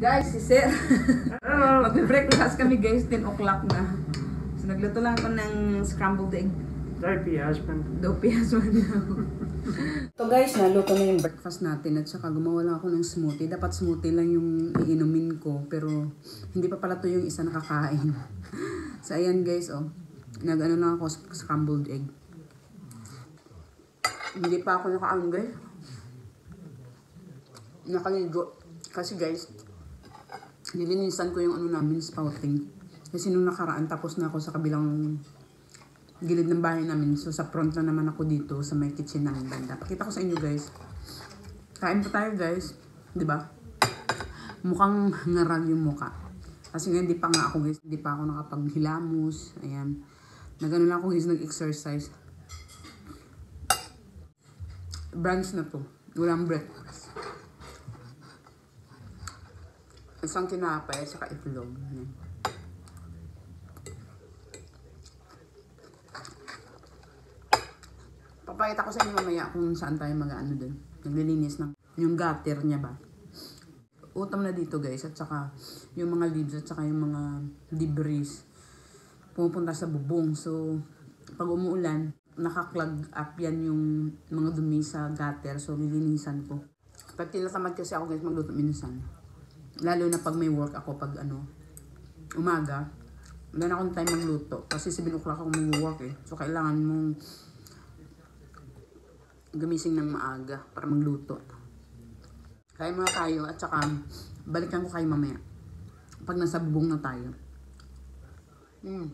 Guys, si Sir. Magbe-breakfast kami guys, 10 o'clock na. So nagluto lang ako ng scrambled egg. Dopey husband. Dopey husband So guys, naluto na yung breakfast natin at saka gumawa lang ako ng smoothie. Dapat smoothie lang yung iinumin ko pero hindi pa pala to yung isa nakakain. so ayan guys, oh. Nag-ano na ako scrambled egg. Hindi pa ako nakaano guys. Nakaligo. Kasi guys, nilinisan ko yung ano namin, spouting. Kasi nung nakaraan, tapos na ako sa kabilang gilid ng bahay namin. So, sa front na naman ako dito sa may kitchen namin banda. Pakita ko sa inyo, guys. Kain pa tayo, guys. Di ba? Mukhang ngarag yung muka. Kasi nga, hindi pa nga ako, guys. Hindi pa ako nakapaghilamos. Ayan. Nagano lang ako, guys, nag-exercise. Brunch na to. Walang breakfast. Isang tinapay, saka itlog. Papakita ko sa inyo mamaya kung saan tayo mag-ano dun. Naglilinis ng yung gutter niya ba. Utam na dito guys at saka yung mga leaves at saka yung mga debris pumupunta sa bubong. So pag umuulan, nakaklag up yan yung mga dumi sa gutter. So lilinisan ko. Pag tinatamad kasi ako guys magluto minsan. Lalo na pag may work ako pag ano, umaga. Wala na akong time magluto. Kasi 7 o'clock ako mag-work eh. So kailangan mong gumising ng maaga para magluto. Kaya muna tayo at saka balikan ko kayo mamaya. Pag nasa bubong na tayo. Mm.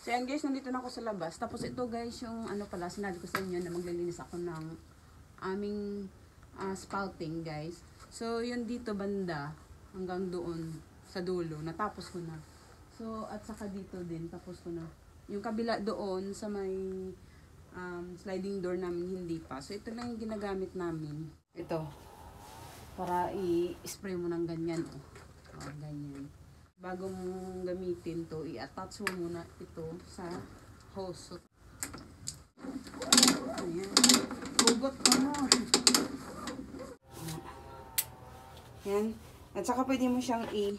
So yan guys, nandito na ako sa labas. Tapos ito guys, yung ano pala, sinabi ko sa inyo na maglilinis ako ng aming ah, spouting guys. So yun dito banda hanggang doon sa dulo. Natapos ko na. So at saka dito din, tapos ko na. Yung kabila doon sa may um, sliding door namin hindi pa. So, ito lang yung ginagamit namin. Ito. Para i-spray mo ng ganyan. Oh. oh ganyan. Bago mo gamitin to, i-attach mo muna ito sa hose. So, ayan. Hugot ka mo. Yan. At saka pwede mo siyang i-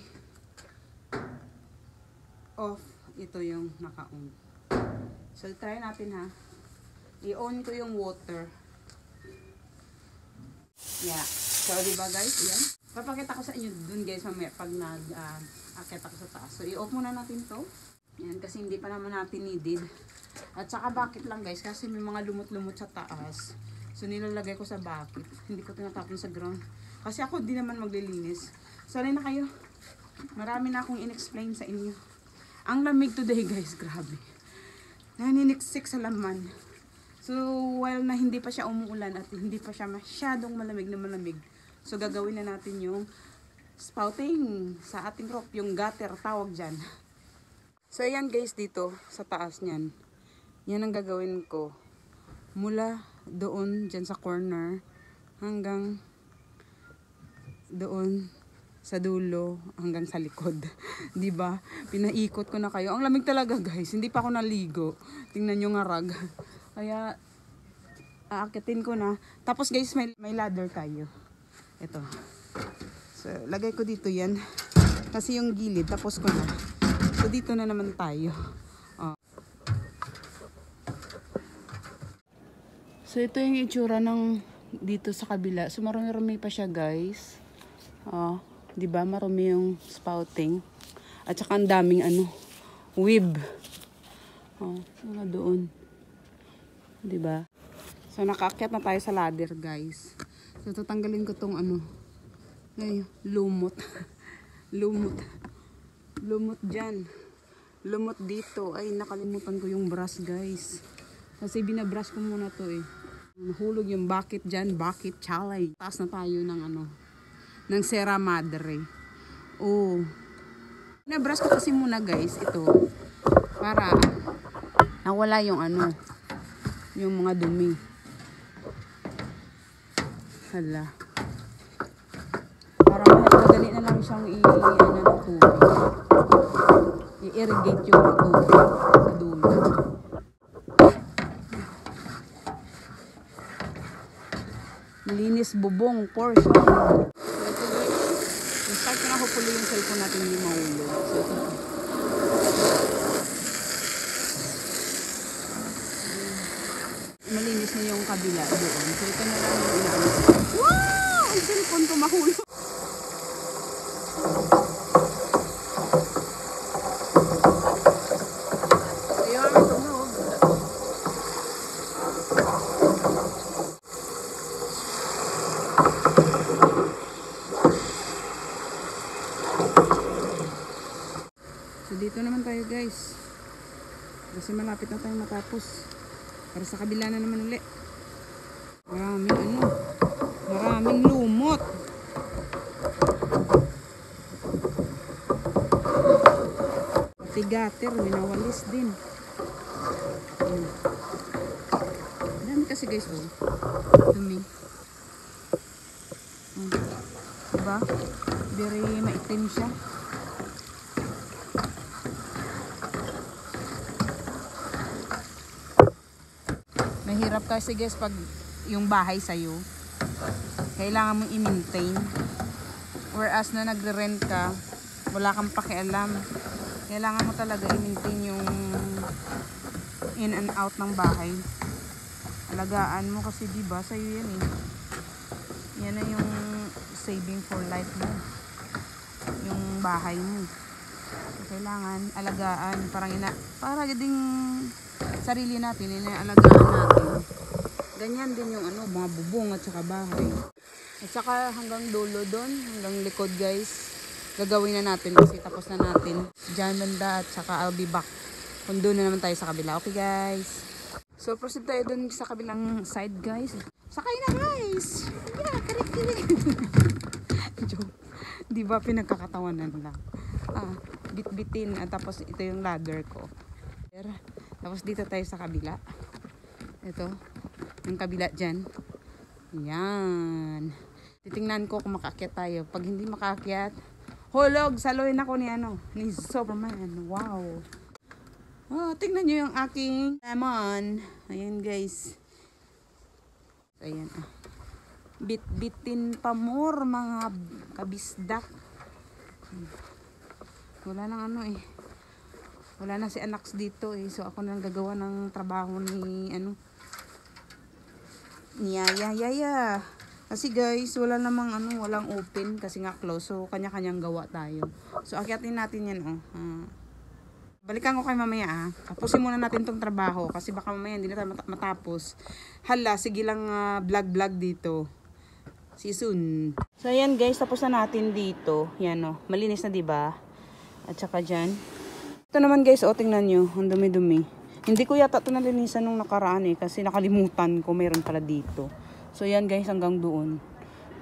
off. Ito yung naka-on. So, try natin ha i-on ko yung water. Yeah. So, di ba guys? Ayan. Papakita ko sa inyo dun guys mamaya pag nag uh, akit ako sa taas. So, i-off muna natin to. Yan. Kasi hindi pa naman natin needed. At saka bakit lang guys? Kasi may mga lumot-lumot sa taas. So, nilalagay ko sa bucket. Hindi ko tinatapon sa ground. Kasi ako di naman maglilinis. Sanay na kayo. Marami na akong in-explain sa inyo. Ang lamig today guys. Grabe. Naniniksik sa laman. So, while na hindi pa siya umuulan at hindi pa siya masyadong malamig na malamig, so gagawin na natin yung spouting sa ating roof, yung gutter tawag dyan. So, ayan guys dito sa taas niyan. Yan ang gagawin ko. Mula doon dyan sa corner hanggang doon sa dulo hanggang sa likod. 'Di ba? Pinaikot ko na kayo. Ang lamig talaga, guys. Hindi pa ako naligo. Tingnan niyo nga rag. Kaya, aakitin ko na. Tapos guys, may, may ladder tayo. Ito. So, lagay ko dito yan. Kasi yung gilid, tapos ko na. So, dito na naman tayo. Oh. So, ito yung itsura ng dito sa kabila. So, marami-rami pa siya, guys. Oh, 'di ba? Marami yung spouting. At saka ang daming ano, weave. Oh, mga doon. 'Di ba? So nakaakyat na tayo sa ladder, guys. So tatanggalin ko tong ano. Ay, lumot. lumot. Lumot diyan. Lumot dito. Ay, nakalimutan ko yung brush, guys. Kasi binabrush ko muna to eh. Nahulog yung bucket diyan, bucket chalay. Taas na tayo ng ano, ng Sierra Madre. Oh. Nabrush ko kasi muna, guys, ito. Para nawala yung ano, yung mga dumi. Hala. Para madali na lang siyang i-ano. I-irrigate yung tubig sa dulo. Linis bubong portion. So, ito guys, hopefully yung cellphone natin hindi mahulog. So. Malinis na yung kabila doon. So, ito na lang yung inaalis. Wow! Ang cellphone ko mahulog. Ayaw kami tumunog. So dito naman tayo guys. Kasi malapit na tayong matapos. Para sa kabila na naman uli. Maraming ano. Maraming lumot. Pati gutter, winawalis din. Hmm. Dami kasi guys oh. Dumi. Hmm. Diba? Very maitim siya. Mahirap kasi guys pag yung bahay sa'yo, kailangan mong i-maintain. Whereas na nagre-rent ka, wala kang pakialam. Kailangan mo talaga i-maintain yung in and out ng bahay. Alagaan mo kasi diba sa'yo yan eh. Yan na yung saving for life mo. Yung bahay mo. Kailangan alagaan. Parang ina, para ding sarili natin, inaalagaan natin. Ganyan din yung ano, mga bubong at saka bahay. At saka hanggang dulo doon, hanggang likod guys, gagawin na natin kasi tapos na natin. Diyan banda at saka I'll be back. Kung na naman tayo sa kabila. Okay guys. So proceed tayo doon sa kabilang side guys. Sakay na guys! Yeah, karik-kirik. Joke. Di ba pinagkakatawanan lang. Ah, bit-bitin. At tapos ito yung ladder ko. Tapos dito tayo sa kabila. Ito. Yung kabila dyan. Yan. Titingnan ko kung makaakyat tayo. Pag hindi makaakyat, hulog, saloy ako ni ano, ni Superman. Wow. Oh, tingnan nyo yung aking lemon. Ayan guys. Ayan ah. Bit-bitin pa more mga kabisdak. Wala nang ano eh. Wala na si Anax dito eh. So ako na lang gagawa ng trabaho ni ano. Ni Yaya Yaya. Kasi guys, wala namang ano, walang open kasi nga close. So kanya-kanyang gawa tayo. So akyatin natin yan oh. Ah. Balikan ko kay mamaya ah. Tapusin muna natin tong trabaho kasi baka mamaya hindi na mata- matapos. Hala, sige lang ah, vlog-vlog dito. See soon. So ayan guys, tapos na natin dito. Yan oh, malinis na 'di ba? At saka diyan. Ito naman guys, oh tingnan nyo, ang dumi-dumi. Hindi ko yata ito nalinisan nung nakaraan eh kasi nakalimutan ko mayroon pala dito. So yan guys, hanggang doon.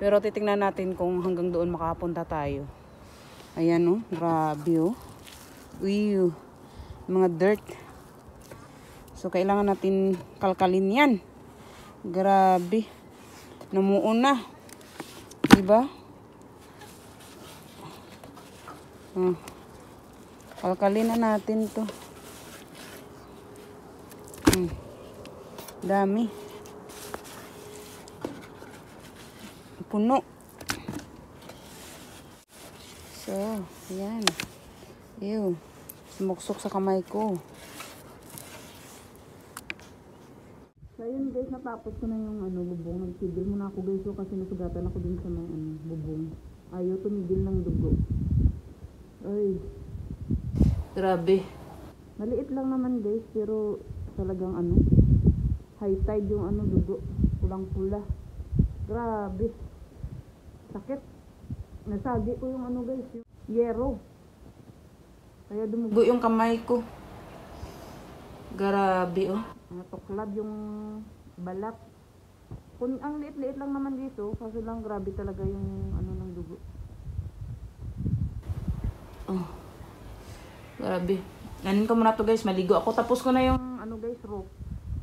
Pero titingnan natin kung hanggang doon makapunta tayo. Ayan oh, grabe oh. Uy, mga dirt. So, kailangan natin kalkalin yan. Grabe. Namuo na. Diba? Oh. Kalkalin na natin to. Hmm. Dami. Puno. So, yan. Ew. Sumuksok sa kamay ko. So, ayun guys, natapos ko na yung ano, bubong. Nagtigil muna ako guys, so, kasi nasugatan ako dun sa may ano, bubong. Ayaw tumigil ng dugo. Grabe. Maliit lang naman guys, pero talagang ano, high tide yung ano, dugo. Pulang-pula. Grabe. Sakit. Nasagi ko yung ano guys, yung yero. Kaya dumugo yung kamay ko. Grabe oh. Natuklab yung balat. Kung ang liit-liit lang naman dito, kaso lang grabe talaga yung ano ng dugo. Oh. Grabe. Ganin ko muna to guys, maligo ako. Tapos ko na yung ano guys, rope.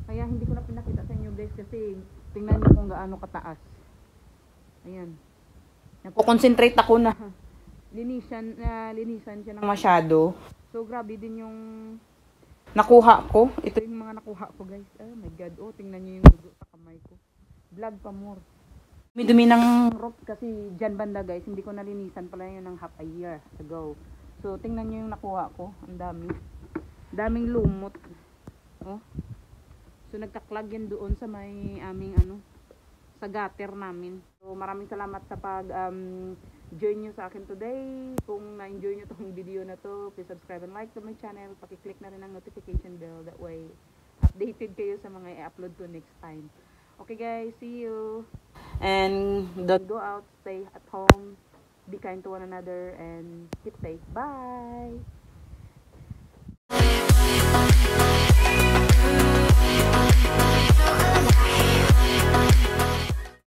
Kaya hindi ko na pinakita sa inyo guys kasi tingnan niyo kung gaano kataas. Ayan. Nagko-concentrate ako na linisan na linisan siya ng masyado. So grabe din yung nakuha ko. Ito yung mga nakuha ko guys. Oh my god. Oh, tingnan niyo yung dugo sa kamay ko. Vlog pa more. Dumi-dumi ng roof kasi dyan banda guys, hindi ko nalinisan pala yun ng half a year ago. So, tingnan nyo yung nakuha ko. Ang dami. Daming lumot. Oh. So, nagkaklag yan doon sa may aming ano, sa gutter namin. So, maraming salamat sa pag um, join nyo sa akin today. Kung na-enjoy nyo tong video na to, please subscribe and like to my channel. Pakiclick na rin ang notification bell. That way, updated kayo sa mga i-upload ko next time. Okay guys, see you. And don't go out, stay at home, be kind to one another, and keep safe. Bye!